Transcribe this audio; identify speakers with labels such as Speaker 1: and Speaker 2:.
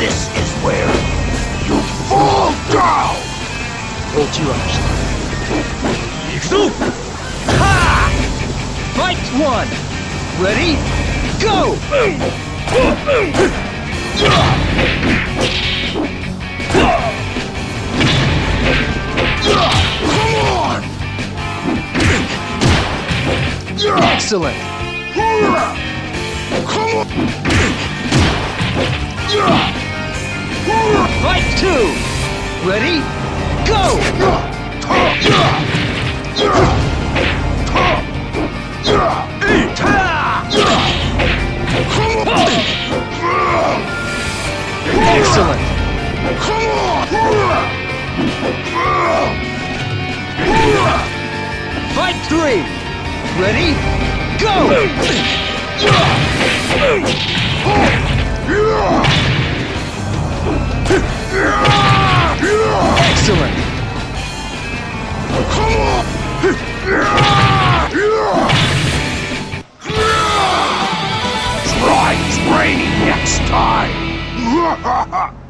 Speaker 1: This is where you fall down!
Speaker 2: Don't you understand?
Speaker 3: Ha!
Speaker 2: Fight one! Ready? Go! Excellent! Two! Ready? Go! Excellent! Fight three! Ready? Go! Excellent!
Speaker 1: Try training next time!